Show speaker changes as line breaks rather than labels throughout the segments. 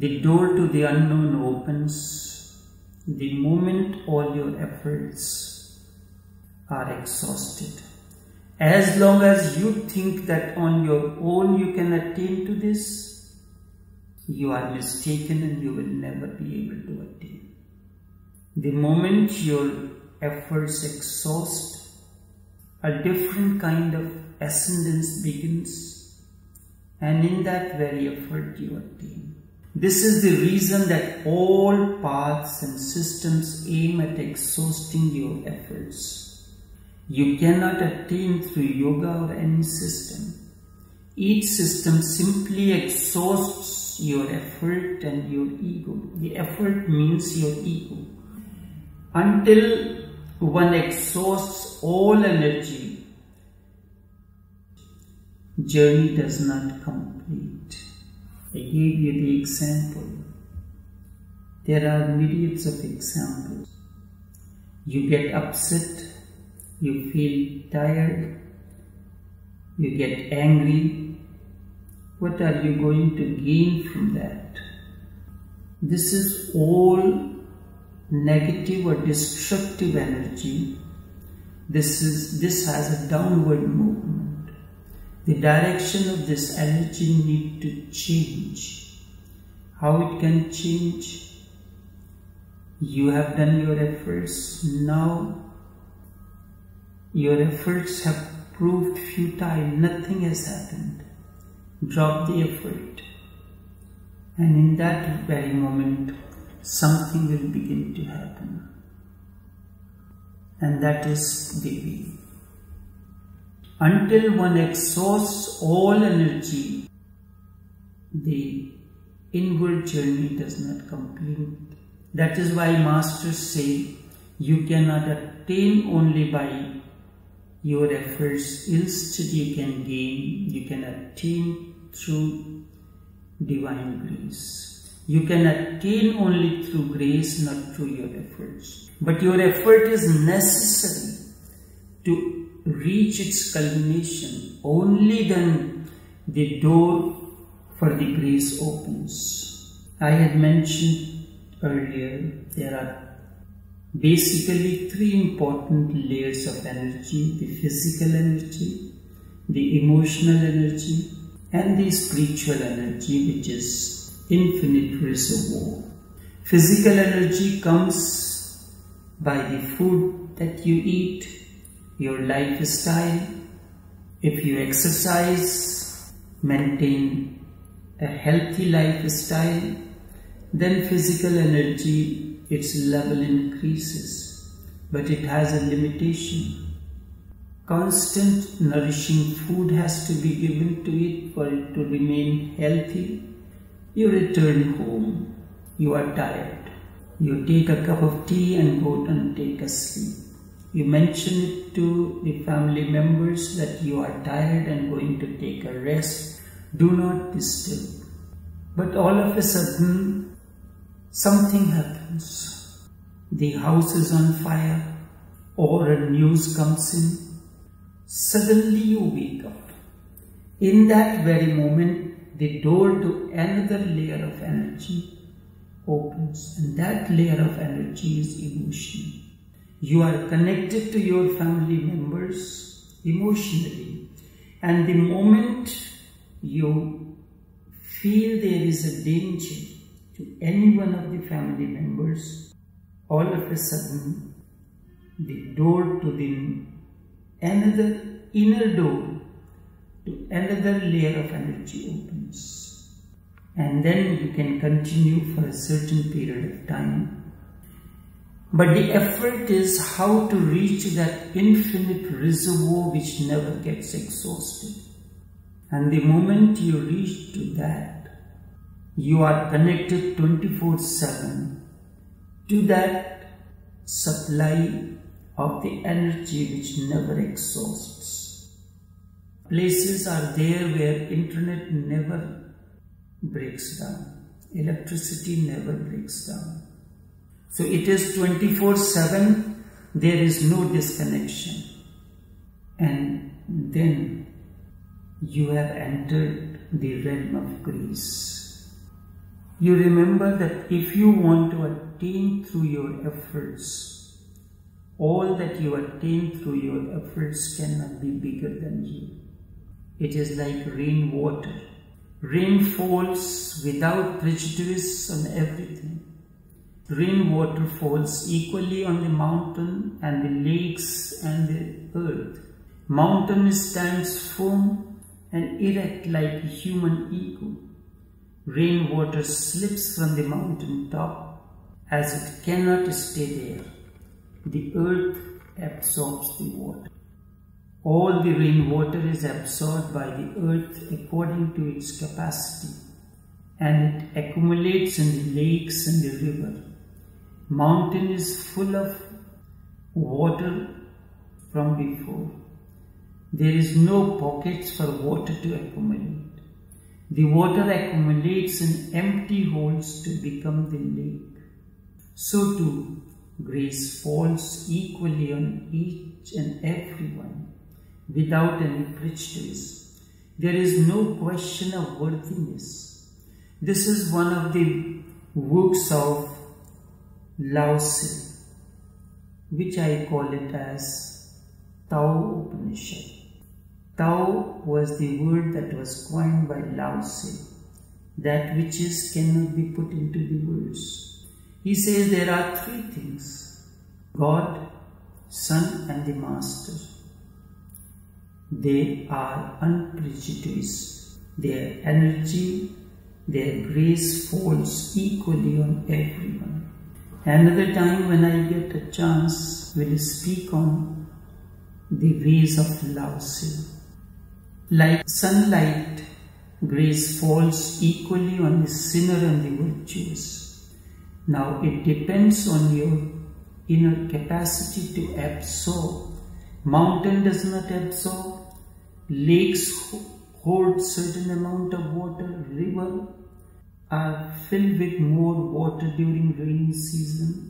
The door to the unknown opens the moment all your efforts are exhausted. As long as you think that on your own you can attain to this, you are mistaken and you will never be able to attain. The moment your efforts exhaust, a different kind of ascendance begins, and in that very effort you attain. This is the reason that all paths and systems aim at exhausting your efforts you cannot attain through yoga or any system. Each system simply exhausts your effort and your ego. The effort means your ego. Until one exhausts all energy, journey does not complete. You the example. There are myriads of examples. You get upset you feel tired, you get angry, what are you going to gain from that? This is all negative or destructive energy. This is this has a downward movement. The direction of this energy need to change. How it can change? You have done your efforts. Now your efforts have proved futile, nothing has happened. Drop the effort. And in that very moment, something will begin to happen. And that is way. Until one exhausts all energy, the inward journey does not complete. That is why masters say you cannot attain only by your efforts instead you can gain, you can attain through divine grace. You can attain only through grace, not through your efforts. But your effort is necessary to reach its culmination. Only then the door for the grace opens. I had mentioned earlier there are basically three important layers of energy the physical energy, the emotional energy, and the spiritual energy, which is infinite reservoir. Physical energy comes by the food that you eat, your lifestyle. If you exercise, maintain a healthy lifestyle, then physical energy its level increases, but it has a limitation. Constant nourishing food has to be given to it for it to remain healthy. You return home, you are tired. You take a cup of tea and go and take a sleep. You mention it to the family members that you are tired and going to take a rest. Do not disturb. But all of a sudden, something happens. The house is on fire or a news comes in. Suddenly you wake up. In that very moment, the door to another layer of energy opens and that layer of energy is emotion. You are connected to your family members emotionally and the moment you feel there is a danger to any one of the family members, all of a sudden the door to the another inner door to another layer of energy opens. And then you can continue for a certain period of time. But the effort is how to reach that infinite reservoir which never gets exhausted. And the moment you reach to that, you are connected 24 7 to that supply of the energy which never exhausts. Places are there where internet never breaks down, electricity never breaks down. So it is 24 7, there is no disconnection. And then you have entered the realm of grace. You remember that if you want to attain through your efforts, all that you attain through your efforts cannot be bigger than you. It is like rainwater. Rain falls without prejudice on everything. Rainwater falls equally on the mountain and the lakes and the earth. Mountain stands firm and erect like a human ego. Rainwater slips from the mountain top as it cannot stay there. The earth absorbs the water. All the rainwater is absorbed by the earth according to its capacity and it accumulates in the lakes and the river. Mountain is full of water from before. There is no pockets for water to accumulate. The water accumulates in empty holes to become the lake. So too, grace falls equally on each and every one without any prejudice. There is no question of worthiness. This is one of the works of Lao Tzu, which I call it as Tao Upanishad. Tao was the word that was coined by Lao Tzu, that which is cannot be put into the words. He says there are three things God, Son, and the Master. They are unprejudiced. Their energy, their grace falls equally on everyone. Another time when I get a chance, we'll speak on the ways of Lao. Like sunlight, grace falls equally on the sinner and the virtuous. Now it depends on your inner capacity to absorb. Mountain does not absorb. Lakes hold certain amount of water. River are filled with more water during rainy season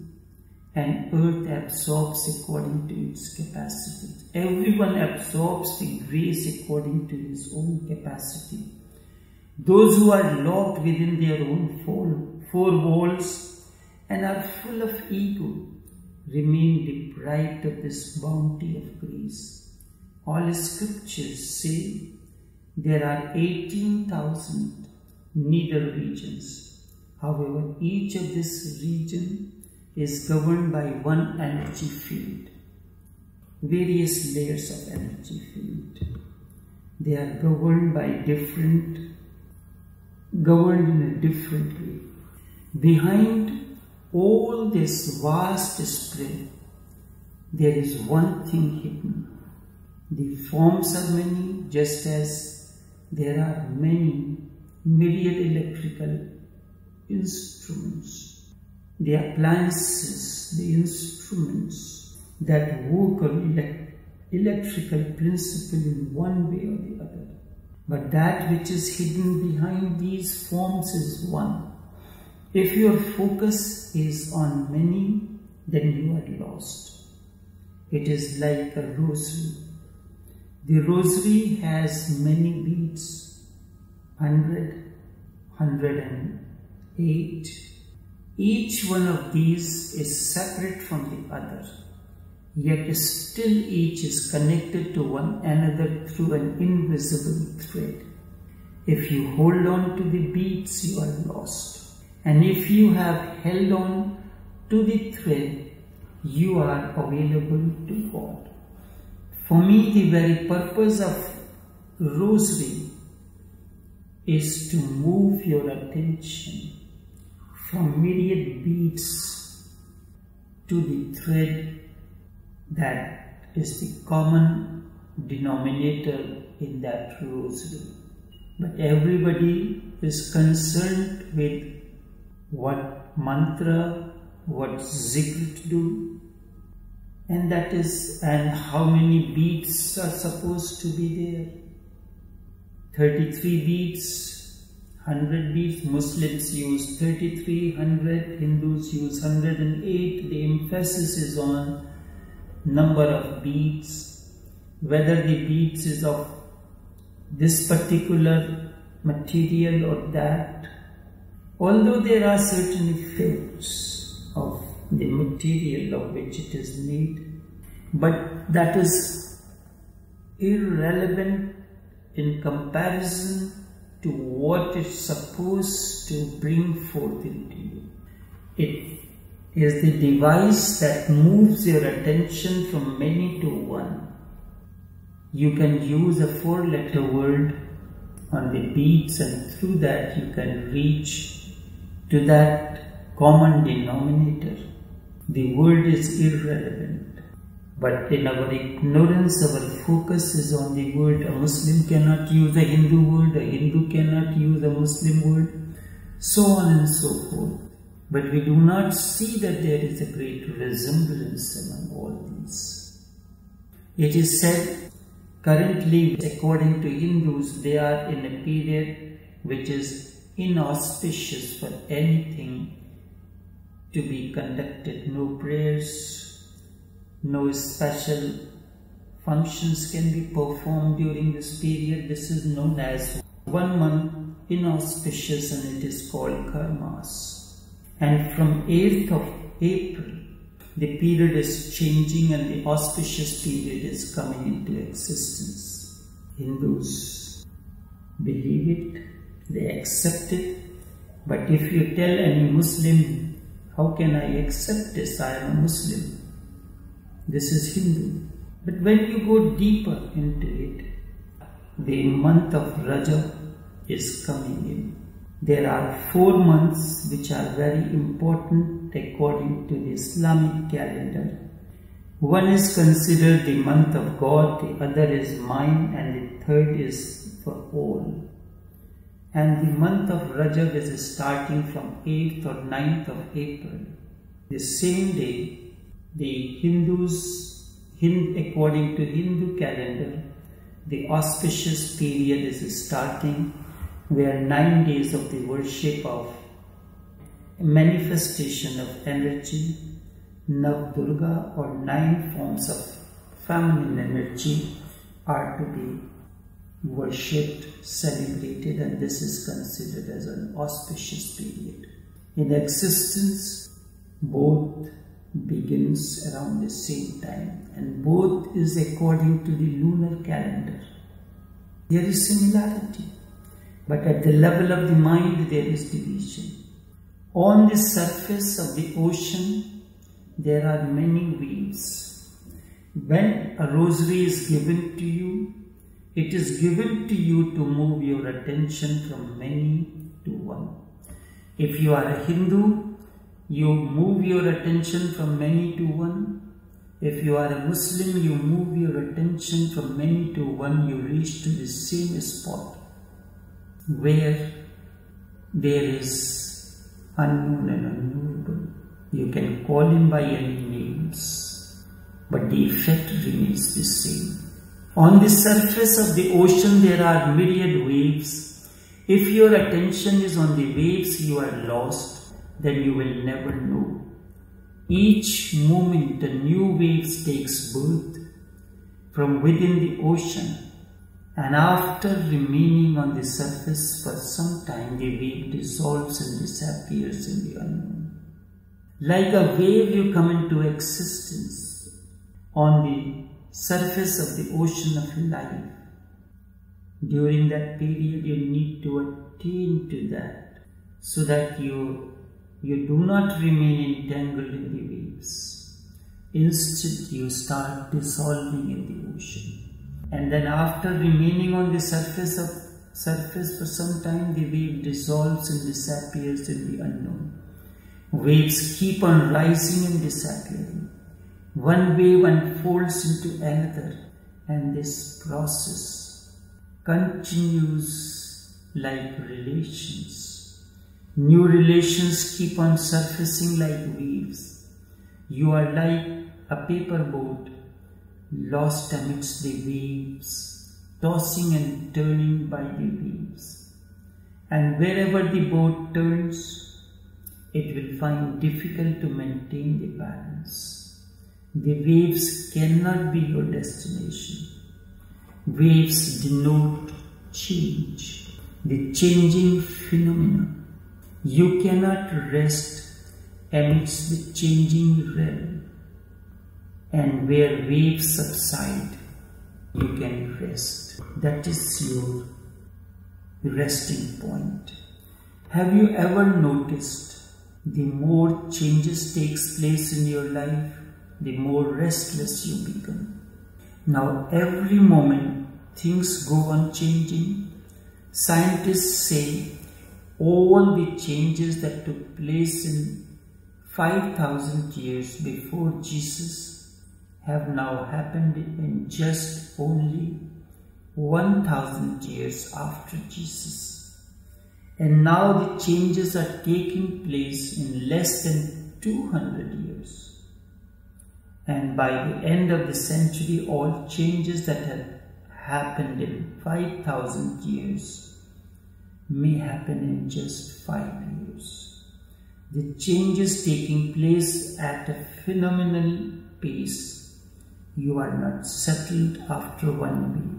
and earth absorbs according to its capacity. Everyone absorbs the grace according to his own capacity. Those who are locked within their own four, four walls and are full of ego remain deprived of this bounty of grace. All scriptures say there are 18,000 nether regions. However, each of this region is governed by one energy field, various layers of energy field. They are governed by different, governed in a different way. Behind all this vast spread, there is one thing hidden. The forms are many, just as there are many myriad electrical instruments. The appliances, the instruments that work on elect electrical principle in one way or the other. But that which is hidden behind these forms is one. If your focus is on many, then you are lost. It is like a rosary. The rosary has many beads, 100, 108. Each one of these is separate from the other, yet still each is connected to one another through an invisible thread. If you hold on to the beads, you are lost. And if you have held on to the thread, you are available to God. For me, the very purpose of rosary is to move your attention from myriad beads to the thread that is the common denominator in that rosary. But everybody is concerned with what mantra, what zikr to do, and that is, and how many beads are supposed to be there. 33 beads, 100 beads, Muslims use 33, 100, Hindus use 108. The emphasis is on number of beads, whether the beads is of this particular material or that Although there are certain effects of the material of which it is made, but that is irrelevant in comparison to what it's supposed to bring forth into you. It is the device that moves your attention from many to one. You can use a four letter word on the beats and through that you can reach to that common denominator. The word is irrelevant. But in our ignorance, our focus is on the word. A Muslim cannot use a Hindu word, a Hindu cannot use a Muslim word, so on and so forth. But we do not see that there is a great resemblance among all these. It is said currently, according to Hindus, they are in a period which is inauspicious for anything to be conducted. No prayers, no special functions can be performed during this period. This is known as one month inauspicious and it is called Kharmas and from 8th of April the period is changing and the auspicious period is coming into existence. Hindus believe it, they accept it, but if you tell any Muslim, how can I accept this? I am a Muslim. This is Hindu. But when you go deeper into it, the month of Rajab is coming in. There are four months which are very important according to the Islamic calendar. One is considered the month of God, the other is mine, and the third is for all. And the month of Rajab is starting from 8th or 9th of April. The same day, the Hindus, according to Hindu calendar, the auspicious period is starting where nine days of the worship of manifestation of energy, Nav Durga or nine forms of feminine energy are to be worshipped, celebrated, and this is considered as an auspicious period. In existence, both begins around the same time, and both is according to the lunar calendar. There is similarity. But at the level of the mind, there is division. On the surface of the ocean, there are many waves. When a rosary is given to you, it is given to you to move your attention from many to one. If you are a Hindu, you move your attention from many to one. If you are a Muslim, you move your attention from many to one, you reach to the same spot where there is unknown and unknowable. You can call him by any names, but the effect remains the same. On the surface of the ocean, there are myriad waves. If your attention is on the waves, you are lost, then you will never know. Each moment, a new wave takes birth from within the ocean and after remaining on the surface for some time, the wave dissolves and disappears in the unknown. Like a wave, you come into existence on the surface of the ocean of life. During that period, you need to attain to that so that you, you do not remain entangled in the waves. Instead, you start dissolving in the ocean and then after remaining on the surface of surface for some time the wave dissolves and disappears in the unknown. Waves keep on rising and disappearing. One wave unfolds into another and this process continues like relations. New relations keep on surfacing like waves. You are like a paper boat lost amidst the waves, tossing and turning by the waves. And wherever the boat turns, it will find difficult to maintain the balance. The waves cannot be your destination. Waves denote change, the changing phenomena. You cannot rest amidst the changing realm. And where waves subside, you can rest. That is your resting point. Have you ever noticed the more changes takes place in your life, the more restless you become. Now every moment things go on changing. Scientists say all the changes that took place in 5000 years before Jesus have now happened in just only 1000 years after Jesus. And now the changes are taking place in less than 200 years. And by the end of the century, all changes that have happened in 5000 years may happen in just 5 years. The changes taking place at a phenomenal pace. You are not settled after one week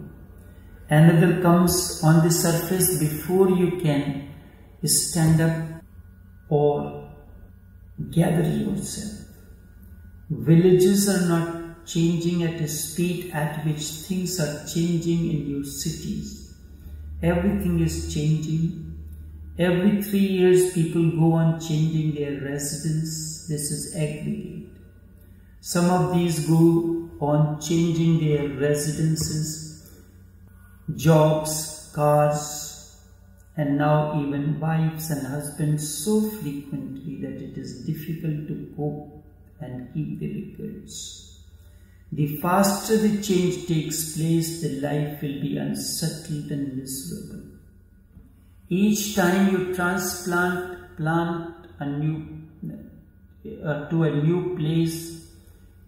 Another comes on the surface before you can stand up or gather yourself. Villages are not changing at a speed at which things are changing in your cities. Everything is changing. Every three years, people go on changing their residence. This is aggregate. Some of these go on changing their residences jobs, cars, and now even wives and husbands so frequently that it is difficult to cope and keep the records. The faster the change takes place, the life will be unsettled and miserable. Each time you transplant plant a new uh, to a new place,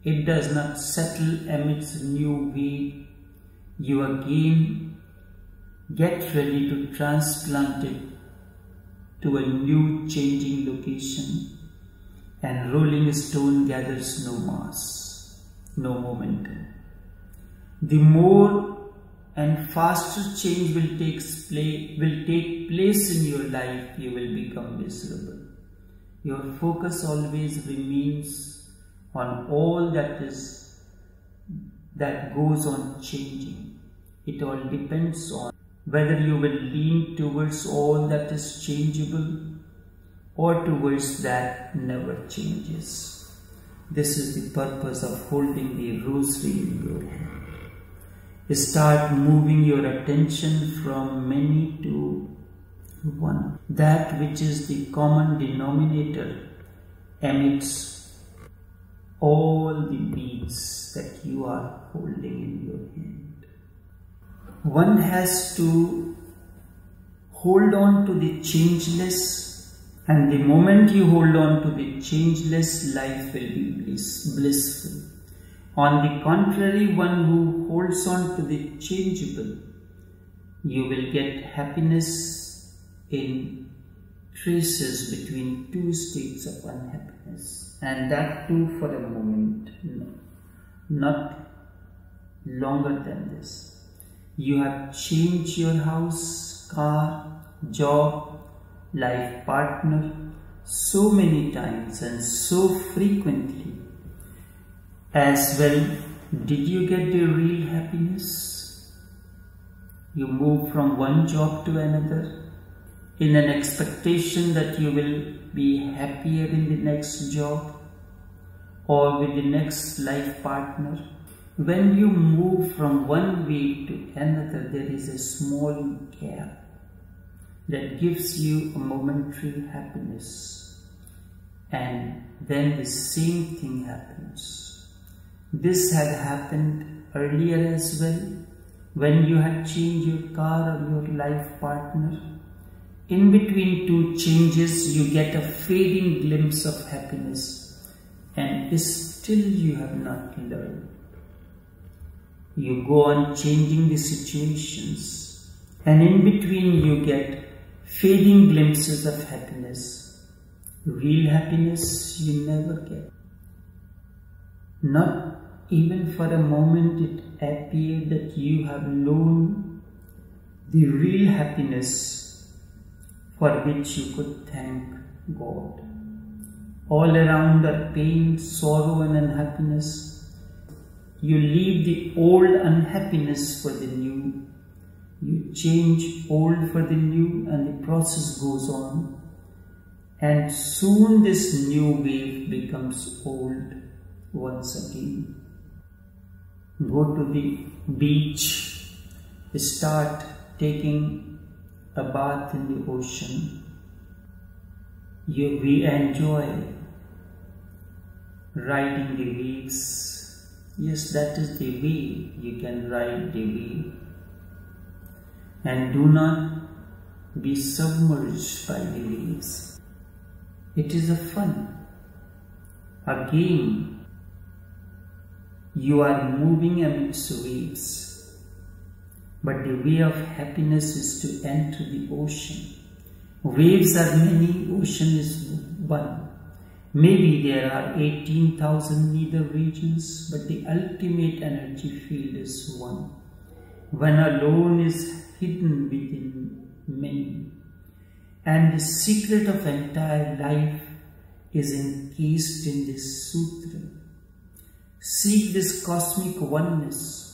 it does not settle amidst new way. You again Get ready to transplant it to a new changing location and rolling stone gathers no mass, no momentum. The more and faster change will take, play, will take place in your life, you will become miserable. Your focus always remains on all that is that goes on changing. It all depends on whether you will lean towards all that is changeable or towards that never changes. This is the purpose of holding the rosary in your hand. Start moving your attention from many to one. That which is the common denominator amidst all the beads that you are holding in your hand one has to hold on to the changeless and the moment you hold on to the changeless life will be bliss, blissful. On the contrary one who holds on to the changeable you will get happiness in traces between two states of unhappiness. And that too for a moment. No, not longer than this. You have changed your house, car, job, life partner so many times and so frequently. As well, did you get the real happiness? You move from one job to another in an expectation that you will be happier in the next job or with the next life partner when you move from one week to another, there is a small gap that gives you a momentary happiness. And then the same thing happens. This had happened earlier as well when you had changed your car or your life partner. In between two changes, you get a fading glimpse of happiness, and still you have not learned you go on changing the situations, and in between you get fading glimpses of happiness. Real happiness you never get. Not even for a moment it appeared that you have known the real happiness for which you could thank God. All around are pain, sorrow, and unhappiness. You leave the old unhappiness for the new. You change old for the new, and the process goes on. And soon this new wave becomes old once again. Go to the beach, start taking a bath in the ocean. You we enjoy riding the waves. Yes, that is the way you can ride the wave. And do not be submerged by the waves. It is a fun, a game. You are moving amidst waves. But the way of happiness is to enter the ocean. Waves are many, ocean is one. Maybe there are 18,000 nether regions, but the ultimate energy field is one. When alone is hidden within many. And the secret of entire life is encased in this sutra. Seek this cosmic oneness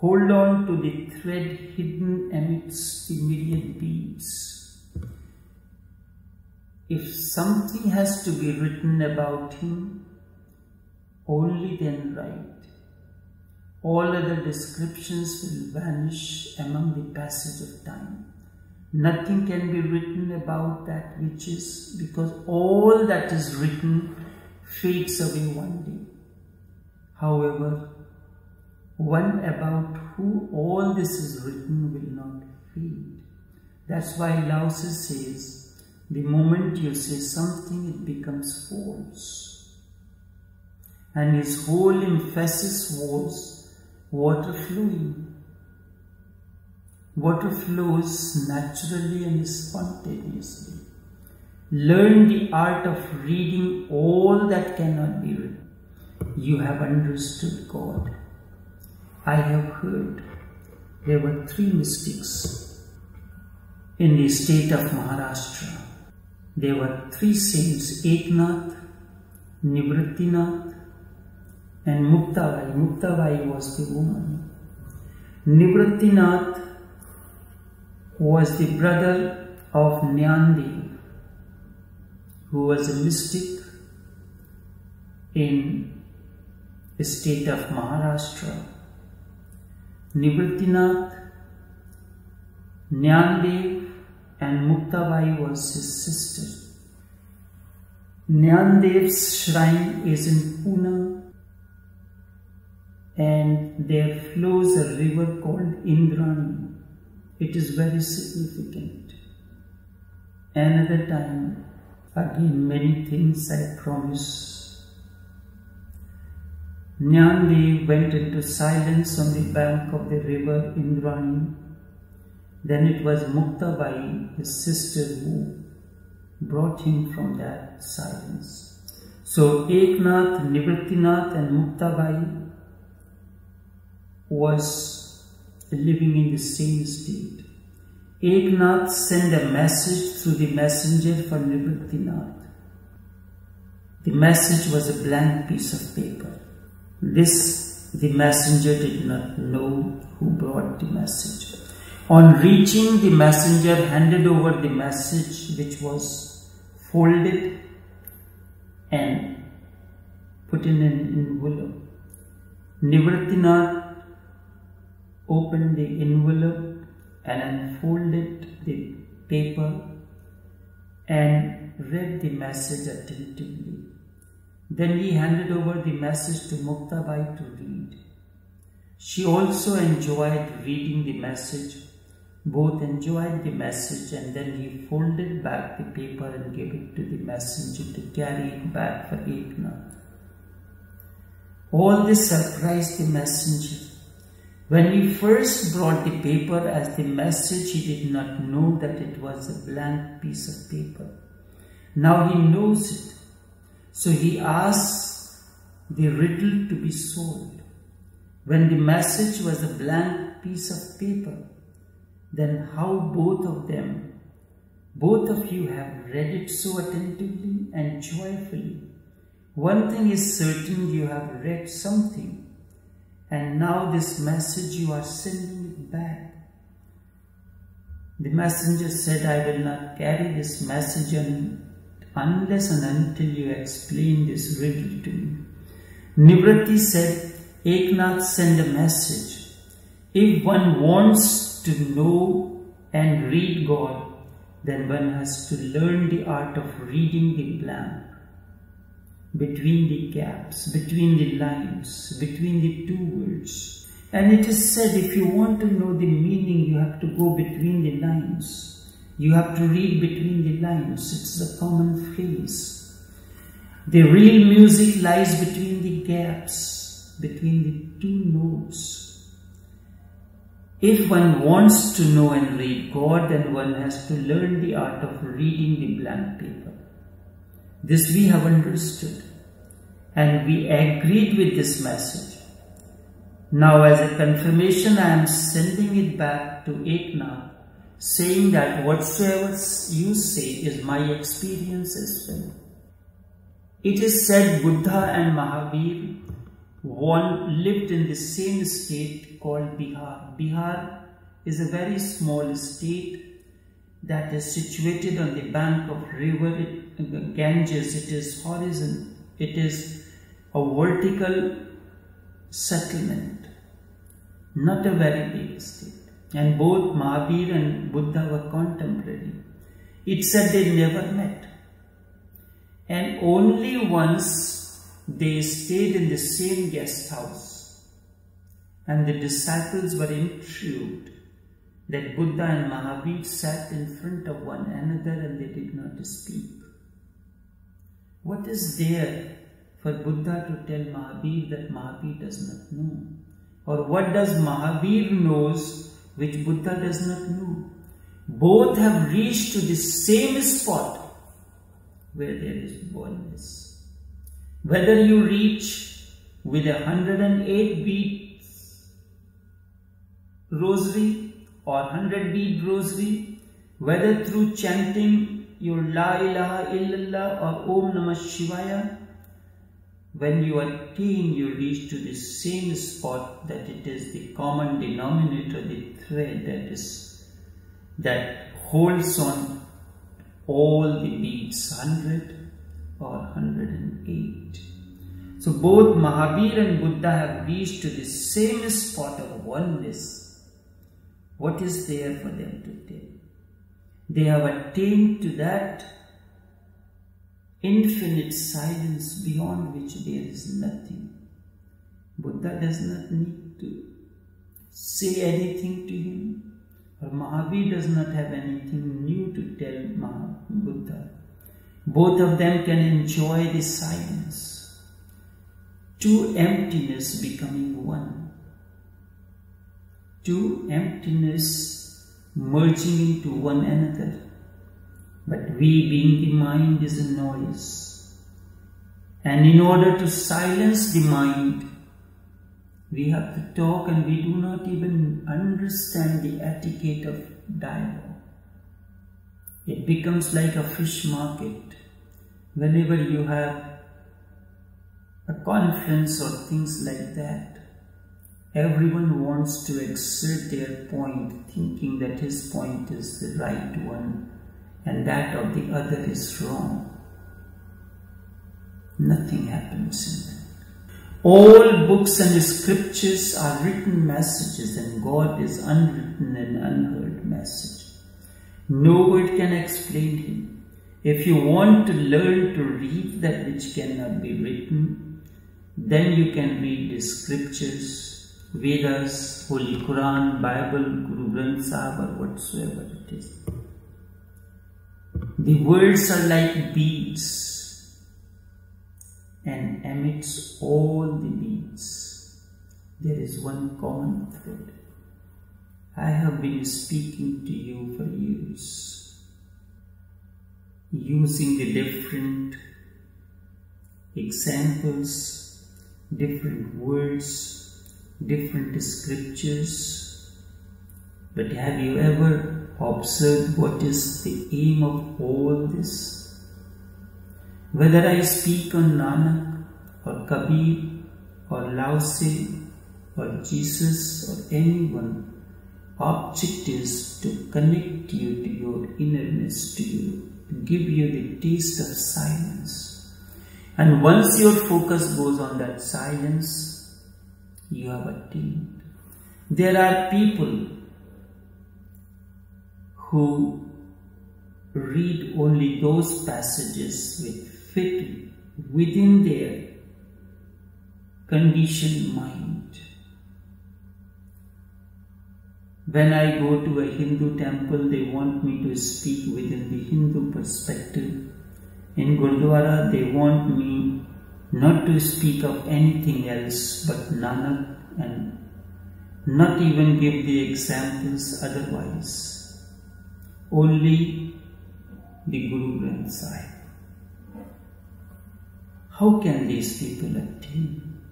Hold on to the thread hidden amidst the myriad beads. If something has to be written about him, only then write. All other descriptions will vanish among the passage of time. Nothing can be written about that which is, because all that is written fades away one day. However, one about who all this is written will not fade. That's why Lao Tzu says, the moment you say something, it becomes false. And his whole emphasis was water flowing. Water flows naturally and spontaneously. Learn the art of reading all that cannot be written. You have understood God. I have heard there were three mystics in the state of Maharashtra. There were three saints, Eknath, Nivrittinath, and Muktabai. Muktabai was the woman. Nivrittinath was the brother of Nyandev, who was a mystic in the state of Maharashtra. Nivrittinath, Nyandev and Muktabai was his sister. Nyandev's shrine is in Pune and there flows a river called Indrayani. It is very significant. Another time, again many things I promise Nyandev went into silence on the bank of the river Indrayani. Then it was Muktabai, his sister, who brought him from that silence. So Eknath, Nivrittinath and Muktabai was living in the same state. Eknath sent a message through the messenger for Nivrittinath. The message was a blank piece of paper. This the messenger did not know who brought the message. On reaching, the messenger handed over the message which was folded and put in an envelope. Nivrittinath opened the envelope and unfolded the paper and read the message attentively. Then he handed over the message to Muktabai to read. She also enjoyed reading the message. Both enjoyed the message and then he folded back the paper and gave it to the messenger to carry it back for Eknath. All this surprised the messenger. When he first brought the paper as the message, he did not know that it was a blank piece of paper. Now he knows it. So he asks the riddle to be solved. When the message was a blank piece of paper, then how both of them Both of you have read it so attentively and joyfully. One thing is certain you have read something, and now this message you are sending it back. The messenger said, I will not carry this message unless and until you explain this riddle to me. Nivritti said, Eknath send a message. If one wants to know and read God, then one has to learn the art of reading the blank, between the gaps, between the lines, between the two words. And it is said if you want to know the meaning, you have to go between the lines. You have to read between the lines. It's a common phrase. The real music lies between the gaps, between the two notes. If one wants to know and read God, then one has to learn the art of reading the blank paper. This we have understood and we agreed with this message. Now as a confirmation I am sending it back to Eknath saying that whatsoever you say is my experience as well. It is said Buddha and Mahavir one lived in the same state called Bihar. Bihar is a very small state that is situated on the bank of river Ganges. It is horizon. It is a vertical settlement, not a very big state. And both Mahavir and Buddha were contemporary. It said they never met. And only once they stayed in the same guest house, and the disciples were intrigued that Buddha and Mahavir sat in front of one another and they did not speak. What is there for Buddha to tell Mahavir that Mahavir does not know? Or what does Mahavir knows which Buddha does not know? Both have reached to the same spot where there is oneness. Whether you reach with a 108 beads rosary or 100 bead rosary, whether through chanting your La ilaha illallah or Om Namah Shivaya, when you are attain, you reach to the same spot that it is the common denominator, the thread that is that holds on all the beads, 100, or 108. So both Mahavir and Buddha have reached to the same spot of oneness. What is there for them to tell? They have attained to that infinite silence beyond which there is nothing. Buddha does not need to say anything to him, or Mahavir does not have anything new to tell Buddha. Both of them can enjoy the silence. Two emptiness becoming one. Two emptiness merging into one another. But we being the mind is a noise. And in order to silence the mind, we have to talk and we do not even understand the etiquette of dialogue. It becomes like a fish market whenever you have a conference or things like that, everyone wants to exert their point, thinking that his point is the right one and that of the other is wrong. Nothing happens in that. All books and scriptures are written messages, and God is unwritten and unheard message. No word can explain Him. If you want to learn to read that which cannot be written, then you can read the scriptures, Vedas, Holy Quran, Bible, Guru Granth Sahib or whatsoever it is. The words are like beads and amidst all the beads there is one common thread. I have been speaking to you for years using the different examples, different words, different scriptures. But have you ever observed what is the aim of all this? Whether I speak on Nanak or Kabir or Lao Tse or Jesus or anyone, object is to connect you to your innerness, to you, to give you the taste of silence. And once your focus goes on that silence, you have attained. There are people who read only those passages which fit within their conditioned mind. When I go to a Hindu temple, they want me to speak within the Hindu perspective. In Gurdwara, they want me not to speak of anything else but Nanak and not even give the examples otherwise. Only the Guru Granth Sahib. How can these people attain?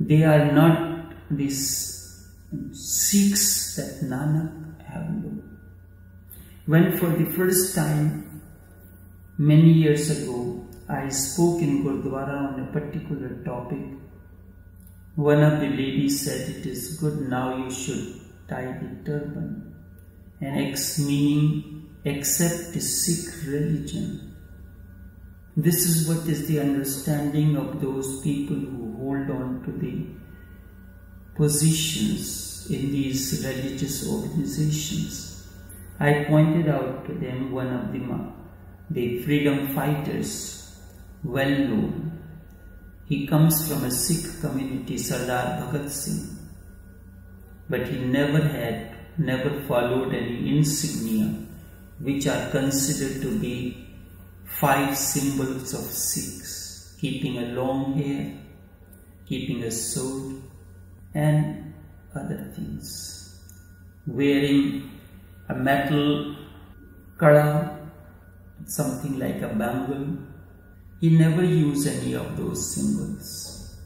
They are not these Sikhs that Nanak have known. When for the first time, many years ago, I spoke in Gurdwara on a particular topic, one of the ladies said, It is good now you should tie the turban. And ex meaning accept Sikh religion. This is what is the understanding of those people who hold on to the positions in these religious organizations. I pointed out to them one of the, the freedom fighters, well known. He comes from a Sikh community, Sardar Bhagat Singh, but he never had, never followed any insignia which are considered to be five symbols of Sikhs, keeping a long hair, keeping a sword, and other things. Wearing a metal kada, something like a bangle. He never used any of those symbols.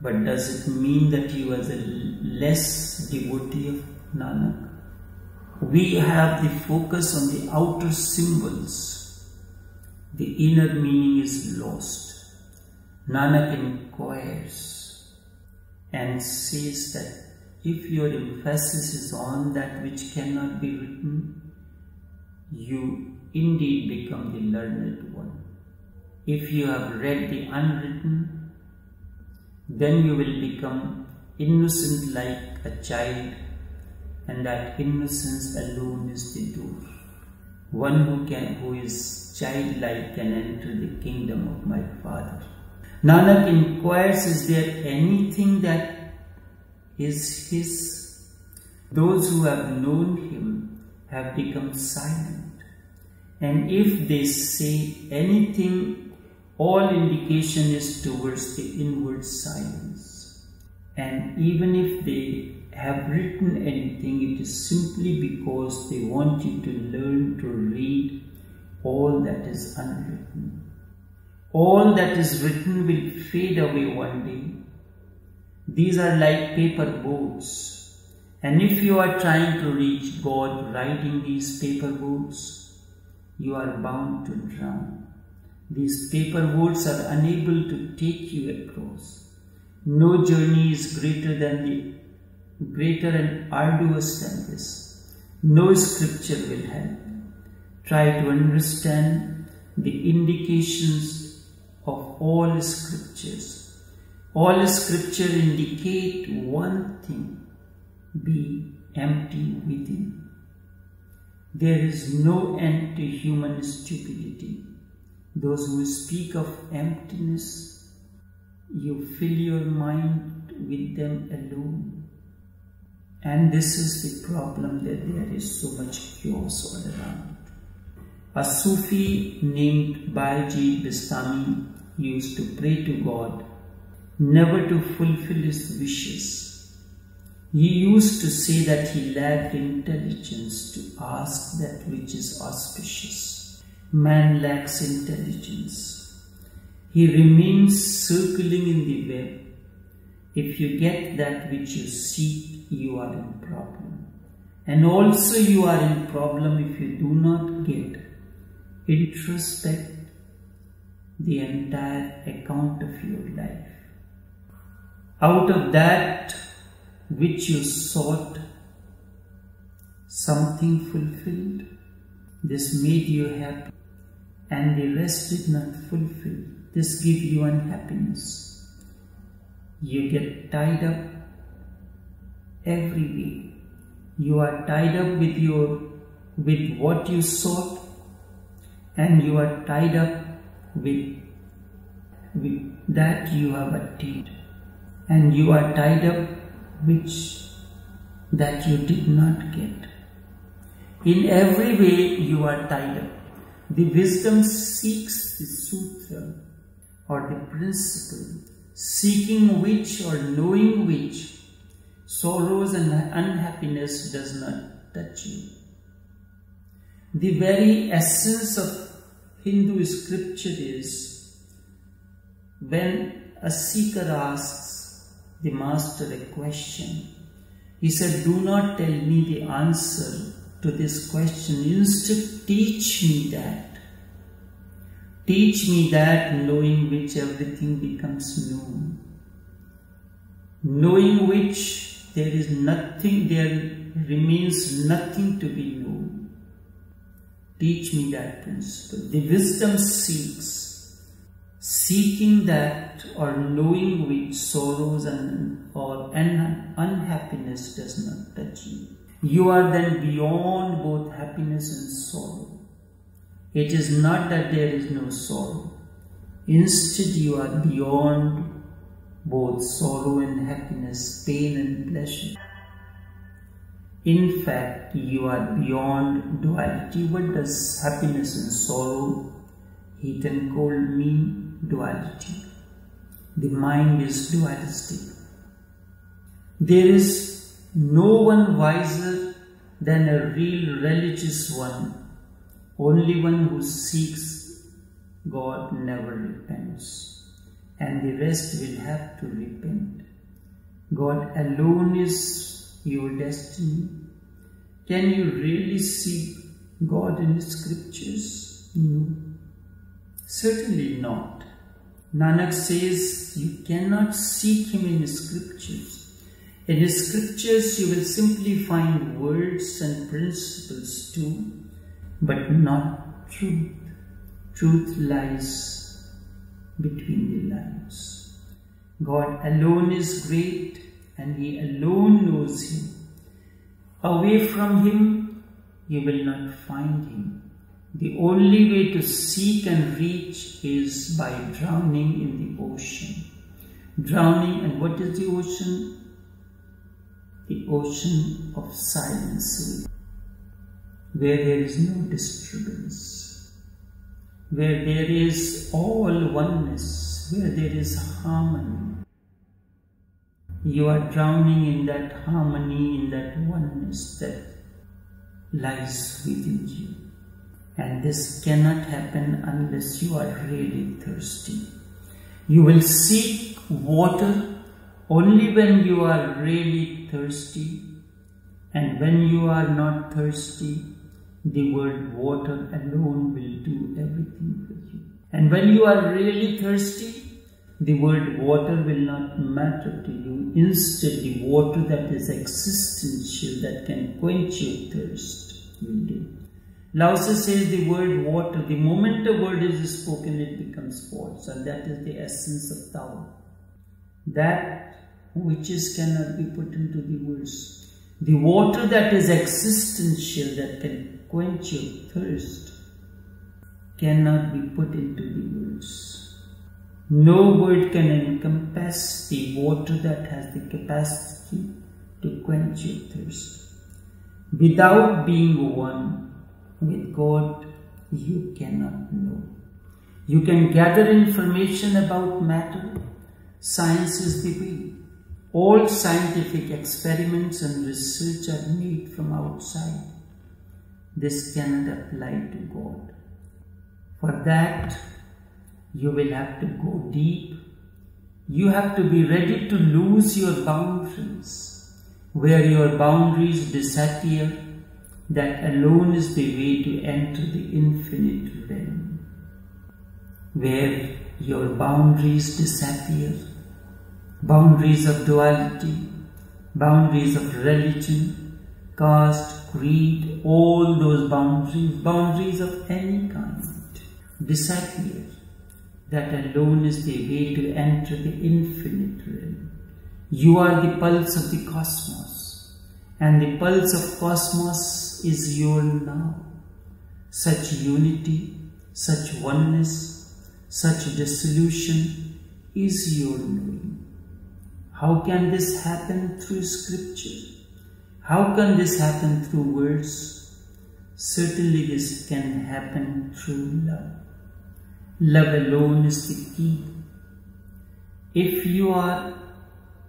But does it mean that he was a less devotee of Nanak? We have the focus on the outer symbols. The inner meaning is lost. Nanak inquires and says that if your emphasis is on that which cannot be written, you indeed become the learned one. If you have read the unwritten, then you will become innocent like a child, and that innocence alone is the door. One who can, who is childlike, can enter the kingdom of my Father. Nanak inquires, is there anything that is his? Those who have known him have become silent. And if they say anything, all indication is towards the inward silence. And even if they have written anything, it is simply because they want you to learn to read all that is unwritten. All that is written will fade away one day. These are like paper boats. And if you are trying to reach God riding these paper boats, you are bound to drown. These paper boats are unable to take you across. No journey is greater than the greater and arduous than this. No scripture will help. Try to understand the indications of all scriptures. All scripture indicate one thing, be empty within. There is no end to human stupidity. Those who speak of emptiness, you fill your mind with them alone. And this is the problem that there is so much chaos all around. A Sufi named Bayazid Bistami used to pray to God, never to fulfill his wishes. He used to say that he lacked intelligence to ask that which is auspicious. Man lacks intelligence. He remains circling in the web. If you get that which you seek, you are in problem. And also you are in problem if you do not get introspect the entire account of your life. Out of that which you sought, something fulfilled, this made you happy, and the rest did not fulfill. This give you unhappiness. You get tied up every way. You are tied up with your with what you sought, and you are tied up with, with that you have attained and you are tied up which that you did not get. In every way you are tied up. The wisdom seeks the sutra or the principle, seeking which or knowing which sorrows and unhappiness does not touch you. The very essence of Hindu scripture is when a seeker asks the master a question, he said, Do not tell me the answer to this question, instead, teach me that. Teach me that, knowing which everything becomes known. Knowing which there is nothing, there remains nothing to be known. Teach me that principle. The wisdom seeks, seeking that or knowing which sorrows and or unhappiness does not touch you. You are then beyond both happiness and sorrow. It is not that there is no sorrow. Instead, you are beyond both sorrow and happiness, pain and pleasure. In fact, you are beyond duality. What does happiness and sorrow, heat and cold mean? Duality. The mind is dualistic. There is no one wiser than a real religious one. Only one who seeks God never repents, and the rest will have to repent. God alone is your destiny? Can you really seek God in the scriptures? No. Certainly not. Nanak says you cannot seek Him in the scriptures. In the scriptures you will simply find words and principles too, but not truth. Truth lies between the lines. God alone is great and He alone knows Him. Away from Him, you will not find Him. The only way to seek and reach is by drowning in the ocean. Drowning, and what is the ocean? The ocean of silence, where there is no disturbance, where there is all oneness, where there is harmony you are drowning in that harmony, in that oneness that lies within you. And this cannot happen unless you are really thirsty. You will seek water only when you are really thirsty. And when you are not thirsty, the word water alone will do everything for you. And when you are really thirsty, the word water will not matter to you. Instead, the water that is existential, that can quench your thirst, will do. Lao Tzu says the word water, the moment a word is spoken, it becomes false. And that is the essence of Tao. That which is cannot be put into the words. The water that is existential, that can quench your thirst, cannot be put into the words. No word can encompass the water that has the capacity to quench your thirst. Without being one with God, you cannot know. You can gather information about matter. Science is the way. All scientific experiments and research are made from outside. This cannot apply to God. For that, you will have to go deep. You have to be ready to lose your boundaries. where your boundaries disappear, that alone is the way to enter the infinite realm. Where your boundaries disappear, boundaries of duality, boundaries of religion, caste, creed, all those boundaries, boundaries of any kind, disappear. That alone is the way to enter the infinite realm. You are the pulse of the cosmos, and the pulse of cosmos is your now. Such unity, such oneness, such dissolution is your knowing. How can this happen through scripture? How can this happen through words? Certainly this can happen through love. Love alone is the key. If you are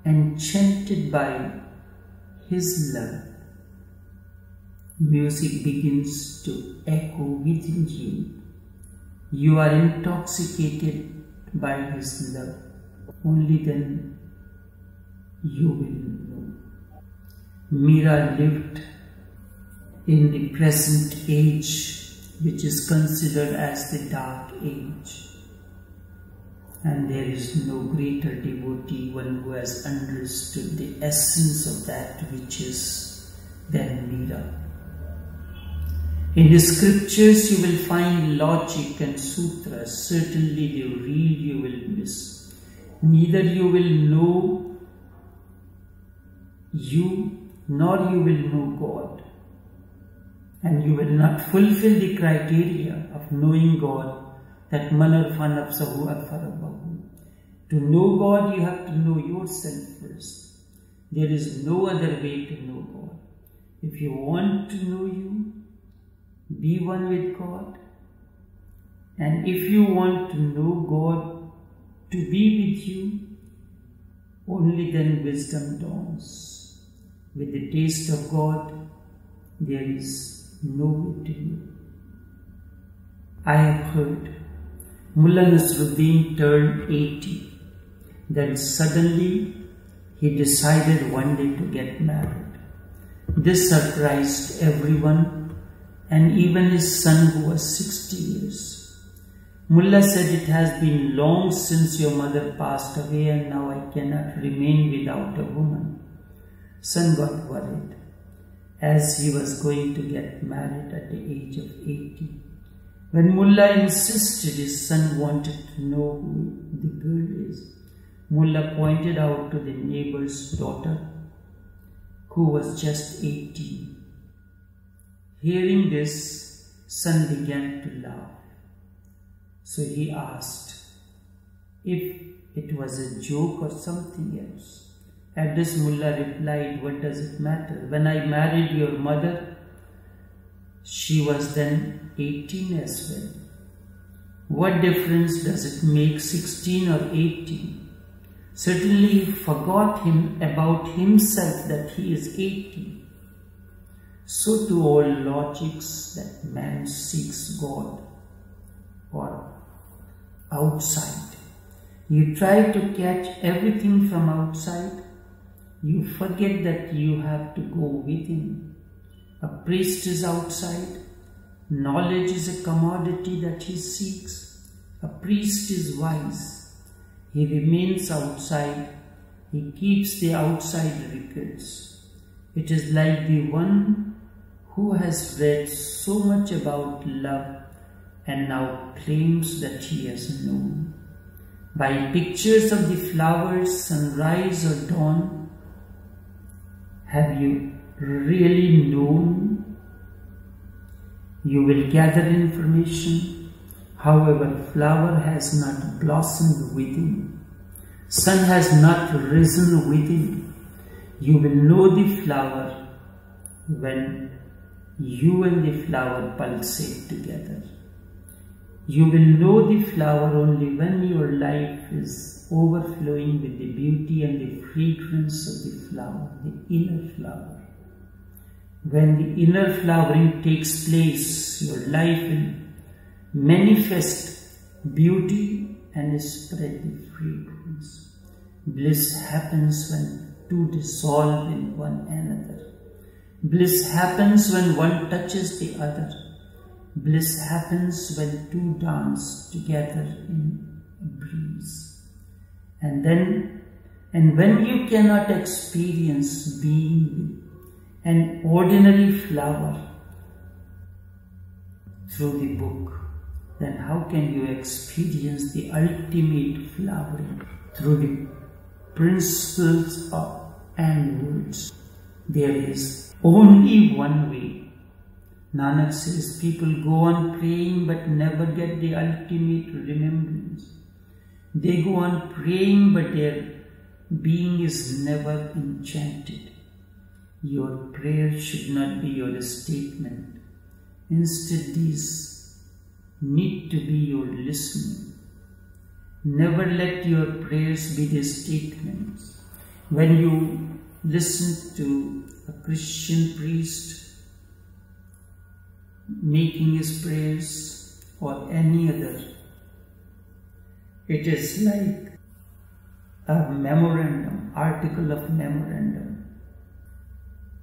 enchanted by His love, music begins to echo within you. You are intoxicated by His love. Only then you will know. Mira lived in the present age, which is considered as the dark age. And there is no greater devotee, one who has understood the essence of that which is than Mira. In the scriptures, you will find logic and sutras. Certainly, the real you will miss. Neither you will know you nor you will know God. And you will not fulfill the criteria of knowing God that manar fanapsahu akfarabahu. To know God, you have to know yourself first. There is no other way to know God. If you want to know you, be one with God. And if you want to know God to be with you, only then wisdom dawns. With the taste of God, there is no know. I have heard Mullah Nasruddin turned 80. Then suddenly he decided one day to get married. This surprised everyone and even his son who was 60 years. Mullah said, It has been long since your mother passed away and now I cannot remain without a woman. Son got worried as he was going to get married at the age of 80. When Mullah insisted his son wanted to know who the girl is, Mullah pointed out to the neighbor's daughter, who was just 18. Hearing this, son began to laugh. So he asked if it was a joke or something else. At this, Mullah replied, What does it matter? When I married your mother, she was then 18 as well. What difference does it make 16 or 18? Certainly he forgot him about himself that he is 18. So to all logics that man seeks God or outside. You try to catch everything from outside. You forget that you have to go within. A priest is outside. Knowledge is a commodity that he seeks. A priest is wise. He remains outside. He keeps the outside records. It is like the one who has read so much about love and now claims that he has known. By pictures of the flowers, sunrise or dawn, have you really known? You will gather information, however, flower has not blossomed within, sun has not risen within. You will know the flower when you and the flower pulsate together. You will know the flower only when your life is overflowing with the beauty and the fragrance of the flower, the inner flower. When the inner flowering takes place, your life will manifest beauty and spread the fragrance. Bliss happens when two dissolve in one another. Bliss happens when one touches the other. Bliss happens when two dance together in a breeze. And then, and when you cannot experience being an ordinary flower through the book, then how can you experience the ultimate flowering through the principles of and words? There is only one way. Nanak says people go on praying but never get the ultimate remembrance. They go on praying but their being is never enchanted. Your prayer should not be your statement. Instead, these need to be your listening. Never let your prayers be the statements. When you listen to a Christian priest making his prayers or any other, it is like a memorandum, article of memorandum.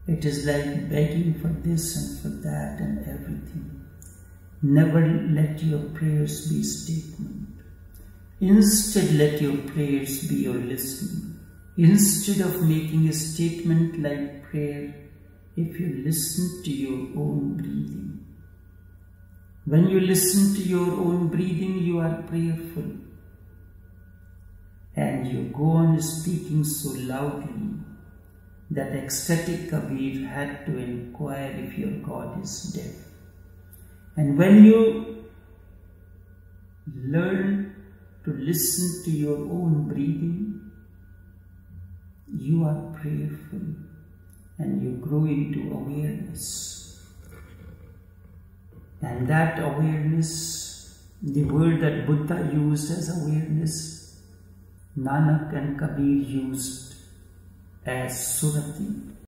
It is like begging for this and for that and everything. Never let your prayers be statement. Instead, let your prayers be your listening. Instead of making a statement like prayer, if you listen to your own breathing. When you listen to your own breathing, you are prayerful. And you go on speaking so loudly that ecstatic Kabir had to inquire if your God is deaf. And when you learn to listen to your own breathing, you are prayerful and you grow into awareness. And that awareness, the word that Buddha used as awareness, Nanak and Kabir used as Surati.